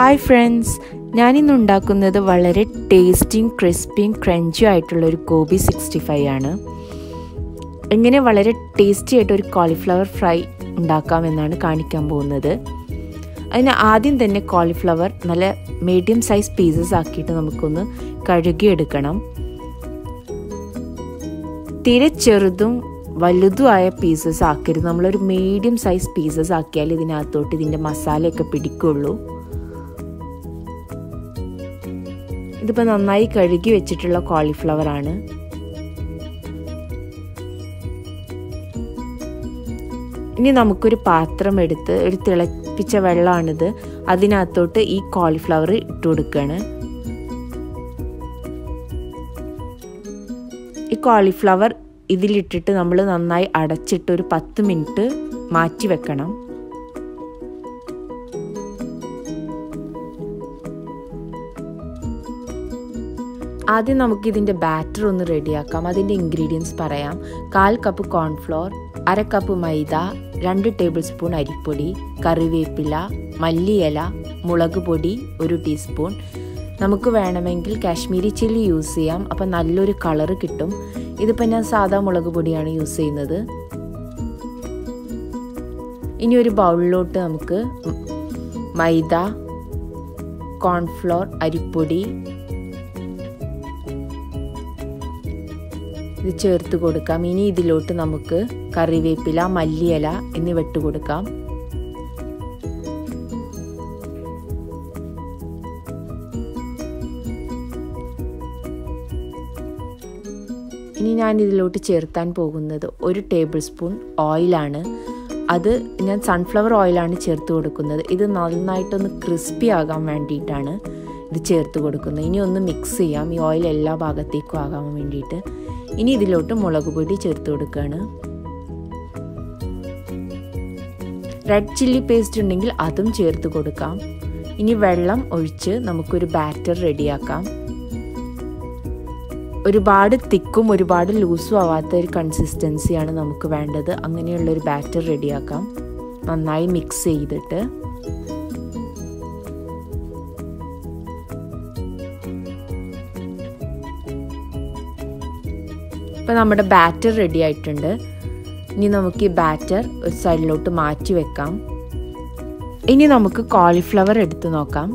Hi friends ഞാനിന്ന് ഉണ്ടാക്കുന്നത് വളരെ ടേസ്റ്റിയും ക്രിസ്പിയും ക്രഞ്ചും ആയിട്ടുള്ള ഒരു ഗോബി സിക്സ്റ്റി ഫൈവ് ആണ്. എങ്ങനെ വളരെ ടേസ്റ്റി ആയിട്ട് ഒരു കോളിഫ്ലവർ ഫ്രൈ ഉണ്ടാക്കാമെന്നാണ് കാണിക്കാൻ പോകുന്നത്. അതിന് ആദ്യം തന്നെ കോളിഫ്ലവർ നല്ല മീഡിയം സൈസ് പീസസ് ആക്കിയിട്ട് നമുക്കൊന്ന് കഴുകിയെടുക്കണം. തീരെ ചെറുതും വലുതുമായ പീസസ് ആക്കരുത്. നമ്മളൊരു മീഡിയം സൈസ് പീസസ് ആക്കിയാൽ ഇതിനകത്തോട്ട് ഇതിന്റെ മസാലയൊക്കെ പിടിക്കുള്ളൂ. ഇതിപ്പോൾ നന്നായി കഴുകി വെച്ചിട്ടുള്ള കോളിഫ്ലവർ ആണ്. ഇനി നമുക്കൊരു പാത്രം എടുത്ത് ഒരു തിളപ്പിച്ച വെള്ളമാണിത്. അതിനകത്തോട്ട് ഈ കോളിഫ്ലവർ ഇട്ട് കൊടുക്കുകയാണ് ഈ കോളിഫ്ലവർ ഇതിലിട്ടിട്ട് നമ്മൾ നന്നായി അടച്ചിട്ട് ഒരു പത്ത് മിനിറ്റ് മാറ്റി വെക്കണം. ആദ്യം നമുക്ക് ഇതിന്റെ ബാറ്റർ ഒന്ന് റെഡിയാക്കാം. അതിന്റെ ഇൻഗ്രീഡിയൻസ് പറയാം. കാൽ കപ്പ് കോൺഫ്ലോർ അര കപ്പ് മൈദ രണ്ട് ടേബിൾ സ്പൂൺ അരിപ്പൊടി കറിവേപ്പില മല്ലിയില മുളക് പൊടി ഒരു ടീസ്പൂൺ. നമുക്ക് വേണമെങ്കിൽ കാശ്മീരി ചില്ലി യൂസ് ചെയ്യാം. അപ്പം നല്ലൊരു കളറ് കിട്ടും. ഇതിപ്പോൾ ഞാൻ സാധാ മുളക് പൊടിയാണ് യൂസ് ചെയ്യുന്നത്. ഇനി ഒരു ബൗളിലോട്ട് നമുക്ക് മൈദ കോൺഫ്ലോർ അരിപ്പൊടി ഇത് ചേർത്ത് കൊടുക്കാം. ഇനി ഇതിലോട്ട് നമുക്ക് കറിവേപ്പില മല്ലിയില എന്നിവ ഇട്ട് കൊടുക്കാം. ഇനി ഞാൻ ഇതിലോട്ട് ചേർത്താൻ പോകുന്നത് ഒരു ടേബിൾ സ്പൂൺ ഓയിലാണ് അത് ഞാൻ സൺഫ്ലവർ ഓയിലാണ് ചേർത്ത് കൊടുക്കുന്നത്. ഇത് നന്നായിട്ടൊന്ന് ക്രിസ്പി ആകാൻ വേണ്ടിയിട്ടാണ് ഇത് ചേർത്ത് കൊടുക്കുന്നത്. ഇനി ഒന്ന് മിക്സ് ചെയ്യാം. ഈ ഓയിൽ എല്ലാ ഭാഗത്തേക്കും ആകാൻ വേണ്ടിയിട്ട്. ഇനി ഇതിലോട്ട് മുളക് പൊടി ചേർത്ത് കൊടുക്കുകയാണ് റെഡ് ചില്ലി പേസ്റ്റ് ഉണ്ടെങ്കിൽ അതും ചേർത്ത് കൊടുക്കാം. ഇനി വെള്ളം ഒഴിച്ച് നമുക്കൊരു ബാറ്റർ റെഡിയാക്കാം. ഒരുപാട് തിക്കും ഒരുപാട് ലൂസും ആവാത്ത ഒരു കൺസിസ്റ്റൻസിയാണ് നമുക്ക് വേണ്ടത്. അങ്ങനെയുള്ള ഒരു ബാറ്റർ റെഡിയാക്കാം. നന്നായി മിക്സ് ചെയ്തിട്ട്. ഇപ്പോൾ നമ്മുടെ ബാറ്റർ റെഡി ആയിട്ടുണ്ട്. ഇനി നമുക്ക് ഈ ബാറ്റർ ഒരു സൈഡിലോട്ട് മാറ്റി വെക്കാം. ഇനി നമുക്ക് കോളിഫ്ലവർ എടുത്ത് നോക്കാം.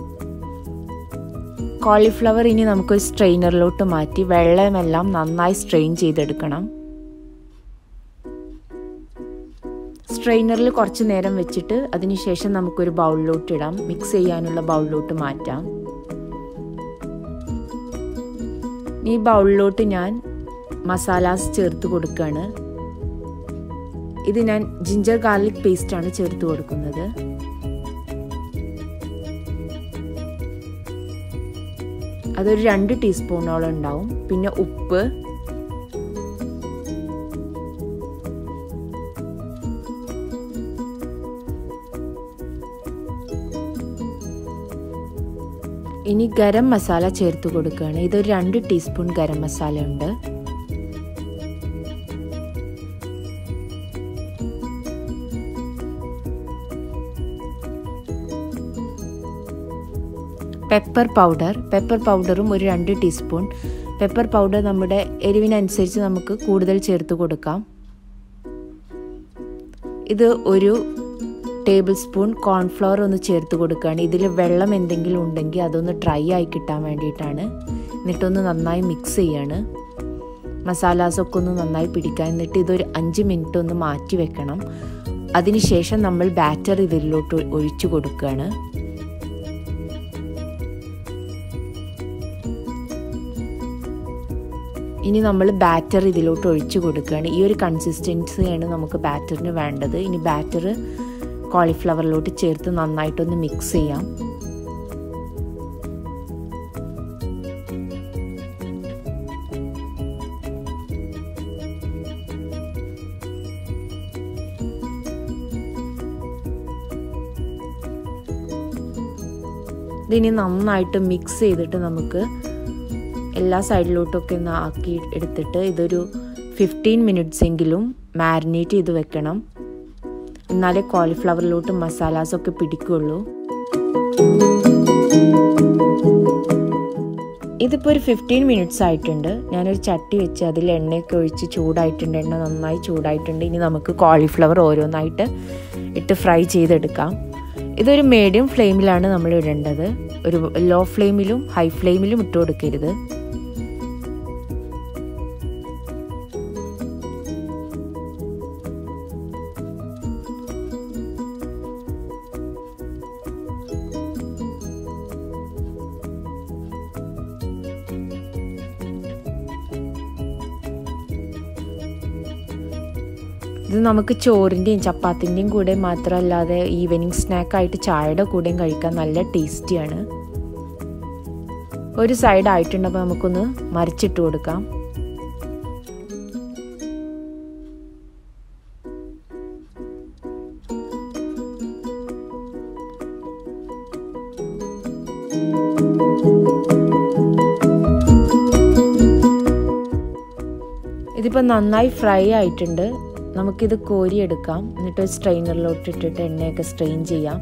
കോളിഫ്ലവർ ഇനി നമുക്ക് സ്ട്രെയിനറിലോട്ട് മാറ്റി വെള്ളമെല്ലാം നന്നായി സ്ട്രെയിൻ ചെയ്തെടുക്കണം. സ്ട്രെയിനറിൽ കുറച്ച് നേരം വെച്ചിട്ട് അതിനുശേഷം നമുക്കൊരു ബൗളിലോട്ട് ഇടാം. മിക്സ് ചെയ്യാനുള്ള ബൗളിലോട്ട് മാറ്റാം. ഈ ബൗളിലോട്ട് ഞാൻ മസാലാസ് ചേർത്ത് കൊടുക്കുകയാണ് ഇത് ഞാൻ ജിഞ്ചർ ഗാർലിക് പേസ്റ്റാണ് ചേർത്ത് കൊടുക്കുന്നത്. അതൊരു രണ്ട് ടീസ്പൂണോളം ഉണ്ടാവും. പിന്നെ ഉപ്പ്. ഇനി ഗരം മസാല ചേർത്ത് കൊടുക്കുകയാണ്. ഇതൊരു രണ്ട് ടീസ്പൂൺ ഗരം മസാല ഉണ്ട് പെപ്പർ പൗഡർ പെപ്പർ പൗഡറും ഒരു രണ്ട് ടീസ്പൂൺ പെപ്പർ പൗഡർ നമ്മുടെ എരിവിനനുസരിച്ച് നമുക്ക് കൂടുതൽ ചേർത്ത് കൊടുക്കാം. ഇത് ഒരു ടേബിൾ സ്പൂൺ കോൺഫ്ലവർ ഒന്ന് ചേർത്ത് കൊടുക്കുകയാണ്. ഇതിൽ വെള്ളം എന്തെങ്കിലും ഉണ്ടെങ്കിൽ അതൊന്ന് ഡ്രൈ ആയി കിട്ടാൻ വേണ്ടിയിട്ടാണ്. എന്നിട്ടൊന്ന് നന്നായി മിക്സ് ചെയ്യാണ്. മസാലാസൊക്കെ ഒന്ന് നന്നായി പിടിക്കാൻ. എന്നിട്ട് ഇതൊരു അഞ്ച് മിനിറ്റ് ഒന്ന് മാറ്റി വെക്കണം. അതിനുശേഷം നമ്മൾ ബാറ്റർ ഇതിലോട്ട് ഒഴിച്ചു കൊടുക്കുകയാണ്. ഇനി നമ്മൾ ബാറ്റർ ഇതിലോട്ട് ഒഴിച്ചു കൊടുക്കുകയാണ്. ഈ ഒരു കൺസിസ്റ്റൻസിയാണ് നമുക്ക് ബാറ്ററിന് വേണ്ടത്. ഇനി ബാറ്റർ കോളിഫ്ലവറിലോട്ട് ചേർത്ത് നന്നായിട്ടൊന്ന് മിക്സ് ചെയ്യാം. ഇതിനി നന്നായിട്ട് മിക്സ് ചെയ്തിട്ട് നമുക്ക് എല്ലാ സൈഡിലോട്ടൊക്കെ ഒന്ന് ആക്കി എടുത്തിട്ട് ഇതൊരു ഫിഫ്റ്റീൻ മിനിറ്റ്സ് എങ്കിലും മാരിനേറ്റ് ചെയ്ത് വെക്കണം. എന്നാലേ കോളിഫ്ലവറിലോട്ട് മസാലാസൊക്കെ പിടിക്കുള്ളൂ. ഇതിപ്പോൾ ഒരു ഫിഫ്റ്റീൻ മിനിറ്റ്സ് ആയിട്ടുണ്ട്. ഞാനൊരു ചട്ടി വെച്ച് അതിൽ എണ്ണയൊക്കെ ഒഴിച്ച് ചൂടായിട്ടുണ്ട്. എണ്ണ നന്നായി ചൂടായിട്ടുണ്ട്. ഇനി നമുക്ക് കോളിഫ്ലവർ ഓരോന്നായിട്ട് ഇട്ട് ഫ്രൈ ചെയ്തെടുക്കാം. ഇതൊരു മീഡിയം ഫ്ലെയിമിലാണ് നമ്മൾ ഇടേണ്ടത്. ഒരു ലോ ഫ്ലെയിമിലും ഹൈ ഫ്ലെയിമിലും ഇട്ട് കൊടുക്കരുത്. ഇത് നമുക്ക് ചോറിന്റെയും ചപ്പാത്തിന്റെയും കൂടെ മാത്രമല്ലാതെ ഈവനിങ് സ്നാക്കായിട്ട് ചായയുടെ കൂടെയും കഴിക്കാൻ നല്ല ടേസ്റ്റിയാണ് ഒരു സൈഡ് ആയിട്ടുണ്ടപ്പോൾ നമുക്കൊന്ന് മറിച്ചിട്ട് കൊടുക്കാം. ഇതിപ്പോൾ നന്നായി ഫ്രൈ ആയിട്ടുണ്ട്. നമുക്കിത് കോരിയെടുക്കാം. എന്നിട്ട് സ്ട്രെയിനറിലോട്ട് ഇട്ടിട്ട് എണ്ണയൊക്കെ സ്ട്രെയിൻ ചെയ്യാം.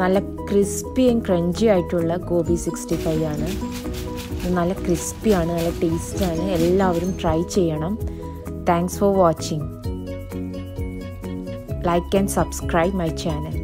നല്ല ക്രിസ്പി ആൻഡ് ക്രഞ്ചി ആയിട്ടുള്ള ഗോബി സിക്സ്റ്റി ഫൈവ് ആണ്. നല്ല ക്രിസ്പിയാണ് നല്ല ടേസ്റ്റാണ് എല്ലാവരും ട്രൈ ചെയ്യണം. Thanks for watching like and subscribe my channel.